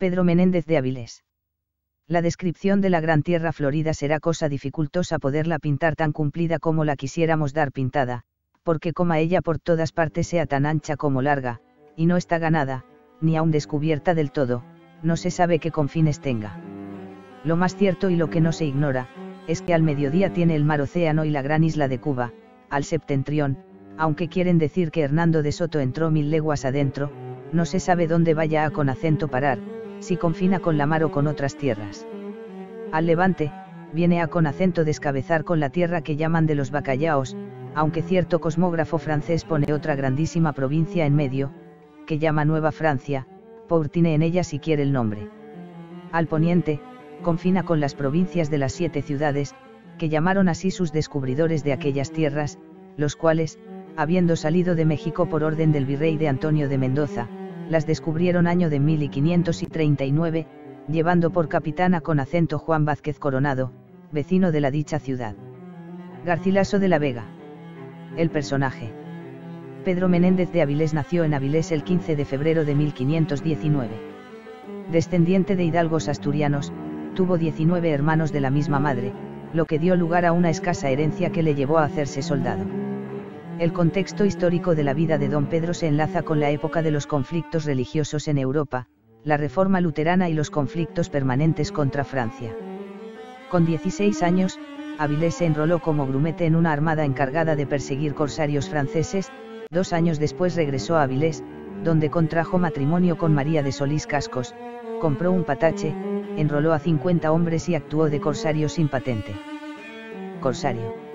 Pedro Menéndez de Avilés. La descripción de la gran tierra florida será cosa dificultosa poderla pintar tan cumplida como la quisiéramos dar pintada, porque coma ella por todas partes sea tan ancha como larga, y no está ganada, ni aún descubierta del todo, no se sabe qué confines tenga. Lo más cierto y lo que no se ignora, es que al mediodía tiene el mar océano y la gran isla de Cuba, al septentrión, aunque quieren decir que Hernando de Soto entró mil leguas adentro, no se sabe dónde vaya a con acento parar, si confina con la mar o con otras tierras. Al levante, viene a con acento descabezar con la tierra que llaman de los bacallaos, aunque cierto cosmógrafo francés pone otra grandísima provincia en medio, que llama Nueva Francia, Pourtine en ella si quiere el nombre. Al poniente, confina con las provincias de las siete ciudades, que llamaron así sus descubridores de aquellas tierras, los cuales, habiendo salido de México por orden del virrey de Antonio de Mendoza, las descubrieron año de 1539, llevando por capitana con acento Juan Vázquez Coronado, vecino de la dicha ciudad. Garcilaso de la Vega. El personaje. Pedro Menéndez de Avilés nació en Avilés el 15 de febrero de 1519. Descendiente de hidalgos asturianos, tuvo 19 hermanos de la misma madre, lo que dio lugar a una escasa herencia que le llevó a hacerse soldado. El contexto histórico de la vida de don Pedro se enlaza con la época de los conflictos religiosos en Europa, la reforma luterana y los conflictos permanentes contra Francia. Con 16 años, Avilés se enroló como grumete en una armada encargada de perseguir corsarios franceses, dos años después regresó a Avilés, donde contrajo matrimonio con María de Solís Cascos, compró un patache, enroló a 50 hombres y actuó de corsario sin patente. Corsario.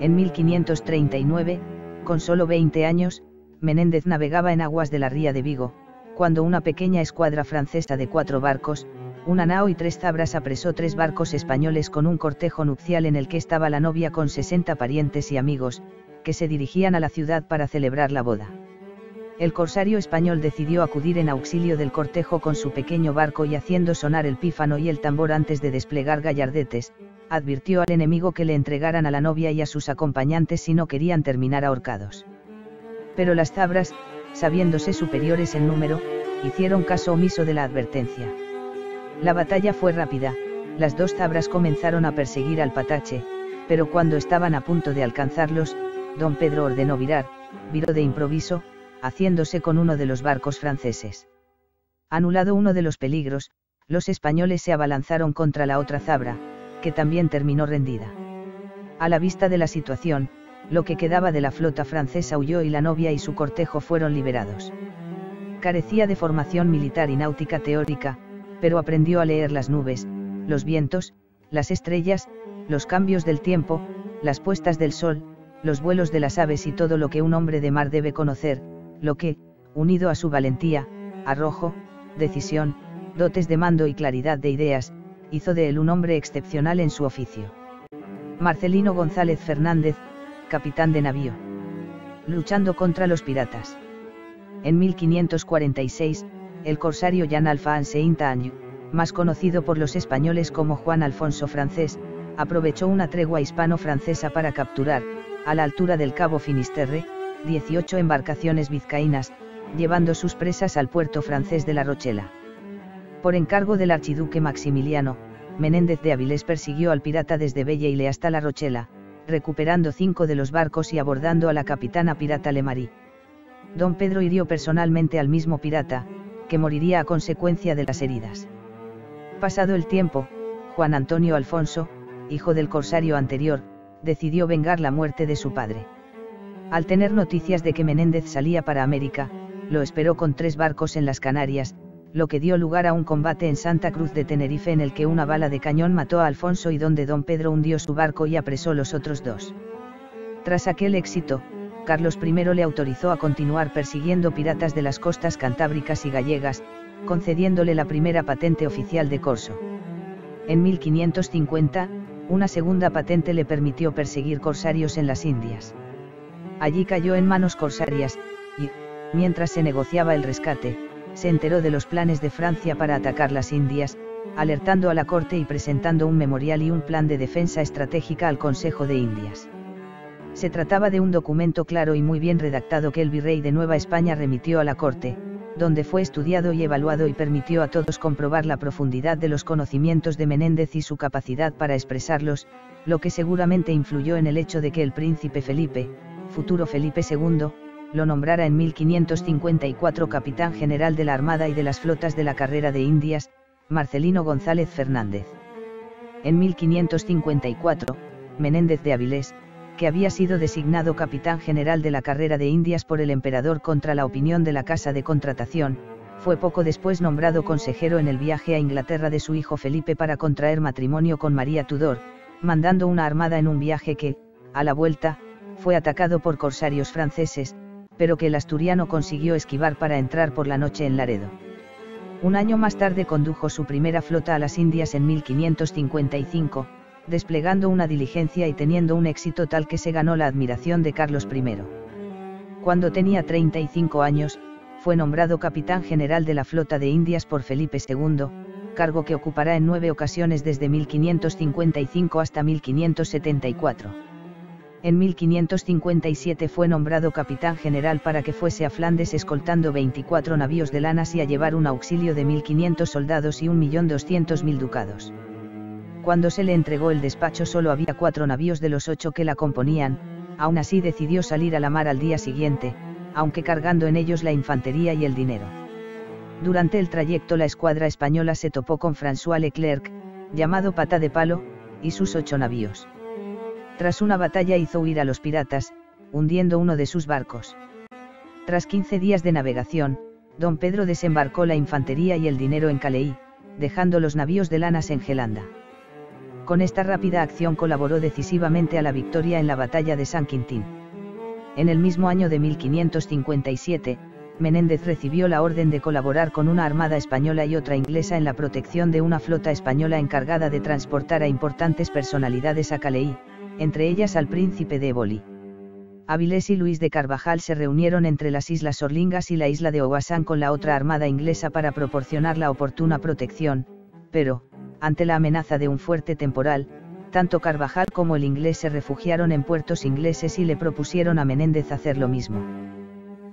En 1539, con solo 20 años, Menéndez navegaba en aguas de la ría de Vigo, cuando una pequeña escuadra francesa de cuatro barcos, una nao y tres zabras apresó tres barcos españoles con un cortejo nupcial en el que estaba la novia con 60 parientes y amigos, que se dirigían a la ciudad para celebrar la boda. El corsario español decidió acudir en auxilio del cortejo con su pequeño barco y haciendo sonar el pífano y el tambor antes de desplegar gallardetes, advirtió al enemigo que le entregaran a la novia y a sus acompañantes si no querían terminar ahorcados. Pero las zabras, sabiéndose superiores en número, hicieron caso omiso de la advertencia. La batalla fue rápida, las dos zabras comenzaron a perseguir al patache, pero cuando estaban a punto de alcanzarlos, don Pedro ordenó virar, viró de improviso, haciéndose con uno de los barcos franceses. Anulado uno de los peligros, los españoles se abalanzaron contra la otra zabra, que también terminó rendida. A la vista de la situación, lo que quedaba de la flota francesa huyó y la novia y su cortejo fueron liberados. Carecía de formación militar y náutica teórica, pero aprendió a leer las nubes, los vientos, las estrellas, los cambios del tiempo, las puestas del sol, los vuelos de las aves y todo lo que un hombre de mar debe conocer, lo que, unido a su valentía, arrojo, decisión, dotes de mando y claridad de ideas, hizo de él un hombre excepcional en su oficio. Marcelino González Fernández, capitán de navío. Luchando contra los piratas. En 1546, el corsario Jan Alphonse Intaño, más conocido por los españoles como Juan Alfonso Francés, aprovechó una tregua hispano-francesa para capturar, a la altura del Cabo Finisterre, 18 embarcaciones vizcaínas, llevando sus presas al puerto francés de La Rochela. Por encargo del archiduque Maximiliano, Menéndez de Avilés persiguió al pirata desde Belle hasta La Rochela, recuperando cinco de los barcos y abordando a la capitana pirata Lemarí. Don Pedro hirió personalmente al mismo pirata, que moriría a consecuencia de las heridas. Pasado el tiempo, Juan Antonio Alfonso, hijo del corsario anterior, decidió vengar la muerte de su padre. Al tener noticias de que Menéndez salía para América, lo esperó con tres barcos en las Canarias, lo que dio lugar a un combate en Santa Cruz de Tenerife en el que una bala de cañón mató a Alfonso y donde don Pedro hundió su barco y apresó los otros dos. Tras aquel éxito, Carlos I le autorizó a continuar persiguiendo piratas de las costas cantábricas y gallegas, concediéndole la primera patente oficial de corso. En 1550, una segunda patente le permitió perseguir corsarios en las Indias. Allí cayó en manos corsarias, y, mientras se negociaba el rescate, se enteró de los planes de Francia para atacar las Indias, alertando a la corte y presentando un memorial y un plan de defensa estratégica al Consejo de Indias. Se trataba de un documento claro y muy bien redactado que el virrey de Nueva España remitió a la corte, donde fue estudiado y evaluado y permitió a todos comprobar la profundidad de los conocimientos de Menéndez y su capacidad para expresarlos, lo que seguramente influyó en el hecho de que el príncipe Felipe, futuro Felipe II, lo nombrara en 1554 capitán general de la Armada y de las flotas de la carrera de Indias, Marcelino González Fernández. En 1554, Menéndez de Avilés, que había sido designado capitán general de la carrera de Indias por el emperador contra la opinión de la Casa de Contratación, fue poco después nombrado consejero en el viaje a Inglaterra de su hijo Felipe para contraer matrimonio con María Tudor, mandando una armada en un viaje que, a la vuelta, fue atacado por corsarios franceses, pero que el asturiano consiguió esquivar para entrar por la noche en Laredo. Un año más tarde condujo su primera flota a las Indias en 1555, desplegando una diligencia y teniendo un éxito tal que se ganó la admiración de Carlos I. Cuando tenía 35 años, fue nombrado capitán general de la flota de Indias por Felipe II, cargo que ocupará en nueve ocasiones desde 1555 hasta 1574. En 1557 fue nombrado capitán general para que fuese a Flandes escoltando 24 navíos de lanas y a llevar un auxilio de 1.500 soldados y 1.200.000 ducados. Cuando se le entregó el despacho solo había cuatro navíos de los ocho que la componían, aún así decidió salir a la mar al día siguiente, aunque cargando en ellos la infantería y el dinero. Durante el trayecto la escuadra española se topó con François Leclerc, llamado Pata de Palo, y sus ocho navíos. Tras una batalla hizo huir a los piratas, hundiendo uno de sus barcos. Tras 15 días de navegación, don Pedro desembarcó la infantería y el dinero en Caleí, dejando los navíos de lanas en Gelanda. Con esta rápida acción colaboró decisivamente a la victoria en la batalla de San Quintín. En el mismo año de 1557, Menéndez recibió la orden de colaborar con una armada española y otra inglesa en la protección de una flota española encargada de transportar a importantes personalidades a Caleí, entre ellas al príncipe de Éboli. Avilés y Luis de Carvajal se reunieron entre las Islas Orlingas y la isla de Owasan con la otra armada inglesa para proporcionar la oportuna protección, pero, ante la amenaza de un fuerte temporal, tanto Carvajal como el inglés se refugiaron en puertos ingleses y le propusieron a Menéndez hacer lo mismo.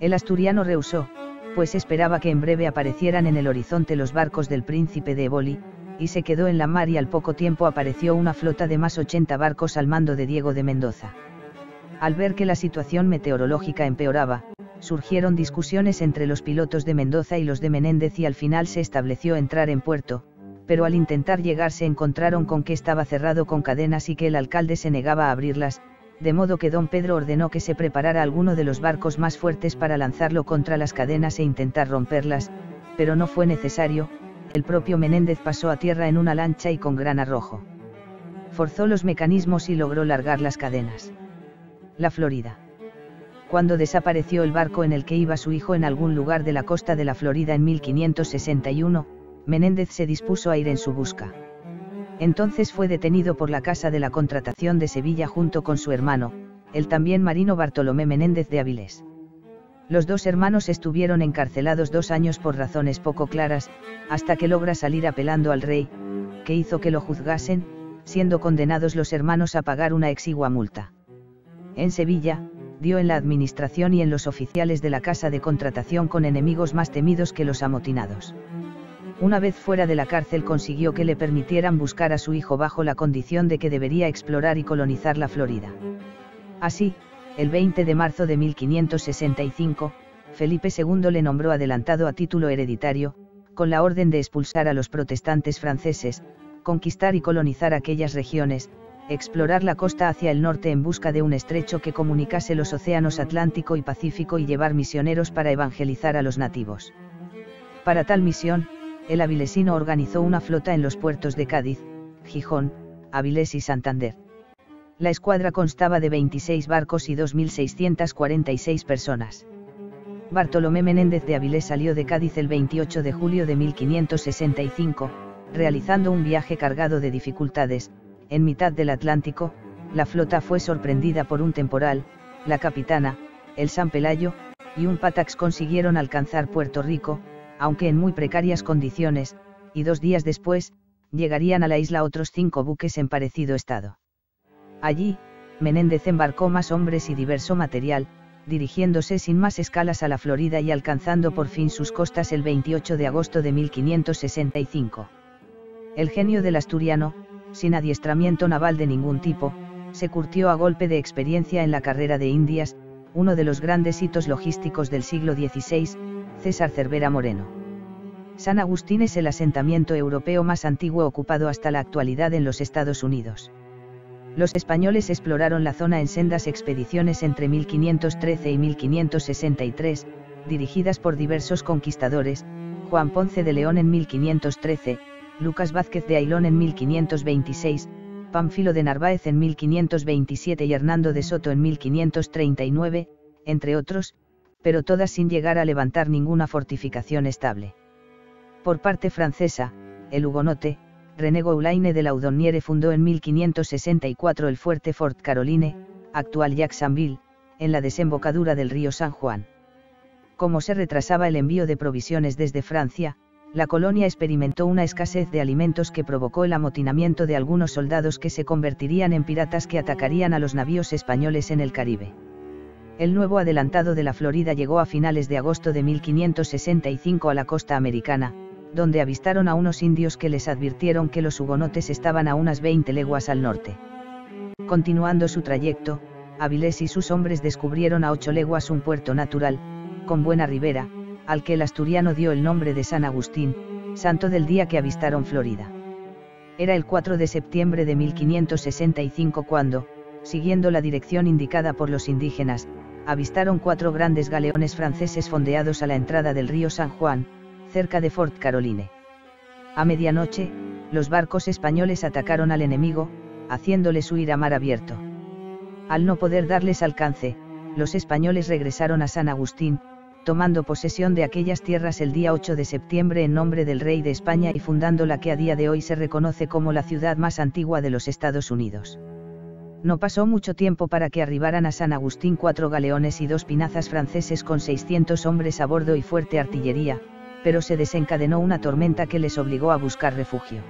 El asturiano rehusó, pues esperaba que en breve aparecieran en el horizonte los barcos del príncipe de Eboli, y se quedó en la mar y al poco tiempo apareció una flota de más 80 barcos al mando de Diego de Mendoza. Al ver que la situación meteorológica empeoraba, surgieron discusiones entre los pilotos de Mendoza y los de Menéndez y al final se estableció entrar en puerto, pero al intentar llegar se encontraron con que estaba cerrado con cadenas y que el alcalde se negaba a abrirlas, de modo que don Pedro ordenó que se preparara alguno de los barcos más fuertes para lanzarlo contra las cadenas e intentar romperlas, pero no fue necesario, el propio Menéndez pasó a tierra en una lancha y con gran arrojo. Forzó los mecanismos y logró largar las cadenas. La Florida. Cuando desapareció el barco en el que iba su hijo en algún lugar de la costa de la Florida en 1561, Menéndez se dispuso a ir en su busca. Entonces fue detenido por la Casa de la Contratación de Sevilla junto con su hermano, el también marino Bartolomé Menéndez de Avilés. Los dos hermanos estuvieron encarcelados dos años por razones poco claras, hasta que logra salir apelando al rey, que hizo que lo juzgasen, siendo condenados los hermanos a pagar una exigua multa. En Sevilla, dio en la administración y en los oficiales de la Casa de Contratación con enemigos más temidos que los amotinados una vez fuera de la cárcel consiguió que le permitieran buscar a su hijo bajo la condición de que debería explorar y colonizar la Florida. Así, el 20 de marzo de 1565, Felipe II le nombró adelantado a título hereditario, con la orden de expulsar a los protestantes franceses, conquistar y colonizar aquellas regiones, explorar la costa hacia el norte en busca de un estrecho que comunicase los océanos Atlántico y Pacífico y llevar misioneros para evangelizar a los nativos. Para tal misión, el avilesino organizó una flota en los puertos de Cádiz, Gijón, Avilés y Santander. La escuadra constaba de 26 barcos y 2.646 personas. Bartolomé Menéndez de Avilés salió de Cádiz el 28 de julio de 1565, realizando un viaje cargado de dificultades, en mitad del Atlántico, la flota fue sorprendida por un temporal, la capitana, el San Pelayo, y un Patax consiguieron alcanzar Puerto Rico, aunque en muy precarias condiciones, y dos días después, llegarían a la isla otros cinco buques en parecido estado. Allí, Menéndez embarcó más hombres y diverso material, dirigiéndose sin más escalas a la Florida y alcanzando por fin sus costas el 28 de agosto de 1565. El genio del asturiano, sin adiestramiento naval de ningún tipo, se curtió a golpe de experiencia en la carrera de Indias, uno de los grandes hitos logísticos del siglo XVI, César Cervera Moreno. San Agustín es el asentamiento europeo más antiguo ocupado hasta la actualidad en los Estados Unidos. Los españoles exploraron la zona en sendas expediciones entre 1513 y 1563, dirigidas por diversos conquistadores, Juan Ponce de León en 1513, Lucas Vázquez de Ailón en 1526, Pánfilo de Narváez en 1527 y Hernando de Soto en 1539, entre otros, pero todas sin llegar a levantar ninguna fortificación estable. Por parte francesa, el hugonote, René Goulaine de Laudonniere fundó en 1564 el fuerte Fort Caroline, actual Jacksonville, en la desembocadura del río San Juan. Como se retrasaba el envío de provisiones desde Francia, la colonia experimentó una escasez de alimentos que provocó el amotinamiento de algunos soldados que se convertirían en piratas que atacarían a los navíos españoles en el Caribe. El nuevo adelantado de la Florida llegó a finales de agosto de 1565 a la costa americana, donde avistaron a unos indios que les advirtieron que los hugonotes estaban a unas 20 leguas al norte. Continuando su trayecto, Avilés y sus hombres descubrieron a ocho leguas un puerto natural, con buena ribera, al que el asturiano dio el nombre de San Agustín, santo del día que avistaron Florida. Era el 4 de septiembre de 1565 cuando, siguiendo la dirección indicada por los indígenas, avistaron cuatro grandes galeones franceses fondeados a la entrada del río San Juan, cerca de Fort Caroline. A medianoche, los barcos españoles atacaron al enemigo, haciéndoles huir a mar abierto. Al no poder darles alcance, los españoles regresaron a San Agustín, tomando posesión de aquellas tierras el día 8 de septiembre en nombre del rey de España y fundando la que a día de hoy se reconoce como la ciudad más antigua de los Estados Unidos. No pasó mucho tiempo para que arribaran a San Agustín cuatro galeones y dos pinazas franceses con 600 hombres a bordo y fuerte artillería, pero se desencadenó una tormenta que les obligó a buscar refugio.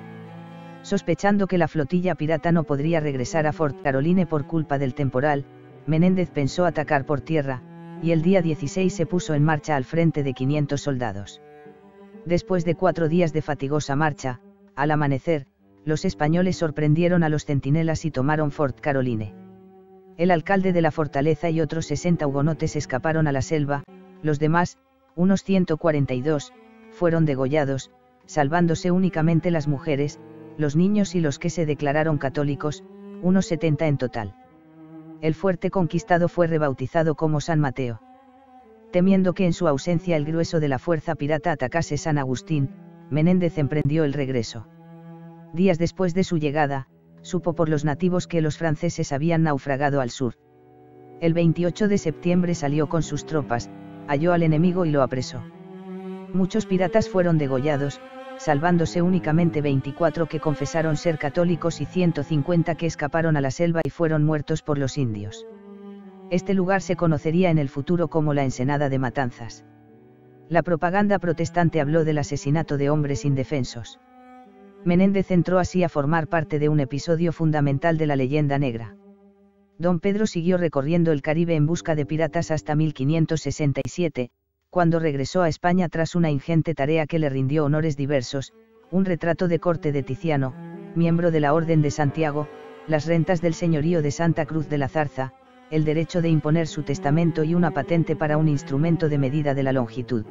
Sospechando que la flotilla pirata no podría regresar a Fort Caroline por culpa del temporal, Menéndez pensó atacar por tierra, y el día 16 se puso en marcha al frente de 500 soldados. Después de cuatro días de fatigosa marcha, al amanecer, los españoles sorprendieron a los centinelas y tomaron Fort Caroline. El alcalde de la fortaleza y otros 60 hugonotes escaparon a la selva, los demás, unos 142, fueron degollados, salvándose únicamente las mujeres, los niños y los que se declararon católicos, unos 70 en total el fuerte conquistado fue rebautizado como San Mateo. Temiendo que en su ausencia el grueso de la fuerza pirata atacase San Agustín, Menéndez emprendió el regreso. Días después de su llegada, supo por los nativos que los franceses habían naufragado al sur. El 28 de septiembre salió con sus tropas, halló al enemigo y lo apresó. Muchos piratas fueron degollados, salvándose únicamente 24 que confesaron ser católicos y 150 que escaparon a la selva y fueron muertos por los indios. Este lugar se conocería en el futuro como la Ensenada de Matanzas. La propaganda protestante habló del asesinato de hombres indefensos. Menéndez entró así a formar parte de un episodio fundamental de la leyenda negra. Don Pedro siguió recorriendo el Caribe en busca de piratas hasta 1567, cuando regresó a España tras una ingente tarea que le rindió honores diversos, un retrato de corte de Tiziano, miembro de la Orden de Santiago, las rentas del señorío de Santa Cruz de la Zarza, el derecho de imponer su testamento y una patente para un instrumento de medida de la longitud.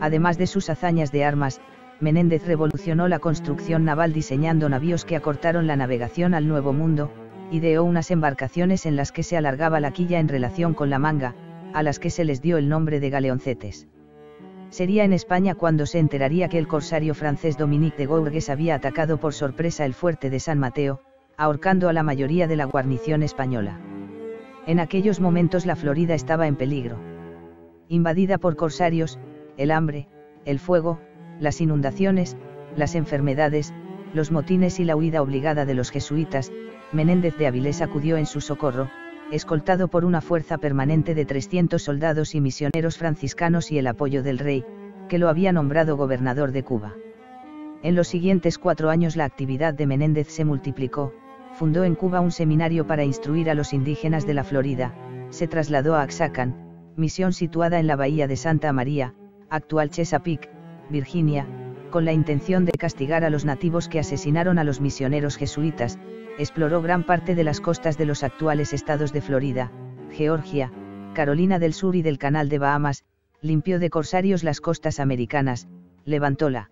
Además de sus hazañas de armas, Menéndez revolucionó la construcción naval diseñando navíos que acortaron la navegación al Nuevo Mundo, ideó unas embarcaciones en las que se alargaba la quilla en relación con la manga, a las que se les dio el nombre de galeoncetes. Sería en España cuando se enteraría que el corsario francés Dominique de Gourgues había atacado por sorpresa el fuerte de San Mateo, ahorcando a la mayoría de la guarnición española. En aquellos momentos la Florida estaba en peligro. Invadida por corsarios, el hambre, el fuego, las inundaciones, las enfermedades, los motines y la huida obligada de los jesuitas, Menéndez de Avilés acudió en su socorro, escoltado por una fuerza permanente de 300 soldados y misioneros franciscanos y el apoyo del rey, que lo había nombrado gobernador de Cuba. En los siguientes cuatro años la actividad de Menéndez se multiplicó, fundó en Cuba un seminario para instruir a los indígenas de la Florida, se trasladó a Axacan, misión situada en la bahía de Santa María, actual Chesapeake, Virginia, con la intención de castigar a los nativos que asesinaron a los misioneros jesuitas, exploró gran parte de las costas de los actuales estados de Florida, Georgia, Carolina del Sur y del Canal de Bahamas, limpió de corsarios las costas americanas, levantó la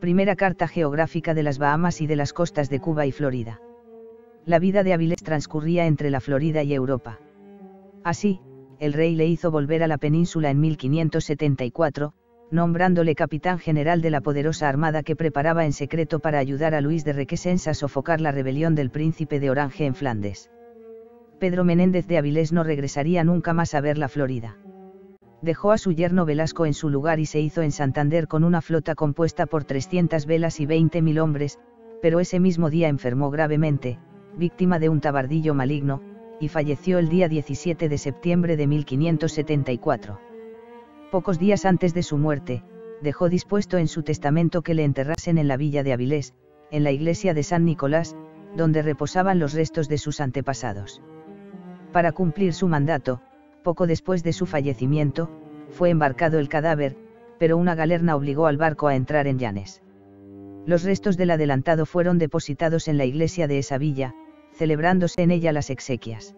primera carta geográfica de las Bahamas y de las costas de Cuba y Florida. La vida de Avilés transcurría entre la Florida y Europa. Así, el rey le hizo volver a la península en 1574, nombrándole capitán general de la poderosa armada que preparaba en secreto para ayudar a Luis de Requesens a sofocar la rebelión del príncipe de Orange en Flandes. Pedro Menéndez de Avilés no regresaría nunca más a ver la Florida. Dejó a su yerno Velasco en su lugar y se hizo en Santander con una flota compuesta por 300 velas y 20.000 hombres, pero ese mismo día enfermó gravemente, víctima de un tabardillo maligno, y falleció el día 17 de septiembre de 1574. Pocos días antes de su muerte, dejó dispuesto en su testamento que le enterrasen en la villa de Avilés, en la iglesia de San Nicolás, donde reposaban los restos de sus antepasados. Para cumplir su mandato, poco después de su fallecimiento, fue embarcado el cadáver, pero una galerna obligó al barco a entrar en Llanes. Los restos del adelantado fueron depositados en la iglesia de esa villa, celebrándose en ella las exequias.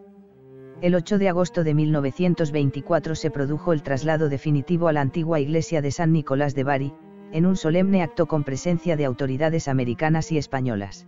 El 8 de agosto de 1924 se produjo el traslado definitivo a la antigua iglesia de San Nicolás de Bari, en un solemne acto con presencia de autoridades americanas y españolas.